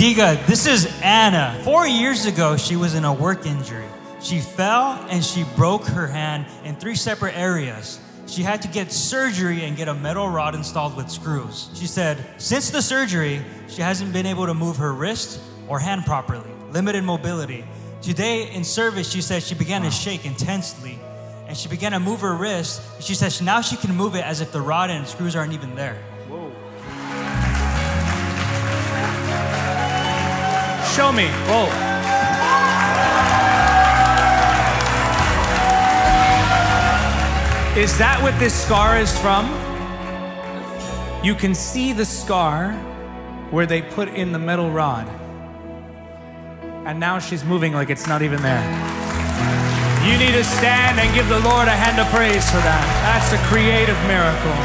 Diga, this is Anna. Four years ago, she was in a work injury. She fell and she broke her hand in three separate areas. She had to get surgery and get a metal rod installed with screws. She said, since the surgery, she hasn't been able to move her wrist or hand properly, limited mobility. Today in service, she said she began to shake intensely and she began to move her wrist. She says now she can move it as if the rod and screws aren't even there. Show me. Whoa. Is that what this scar is from? You can see the scar where they put in the metal rod. And now she's moving like it's not even there. You need to stand and give the Lord a hand of praise for that. That's a creative miracle.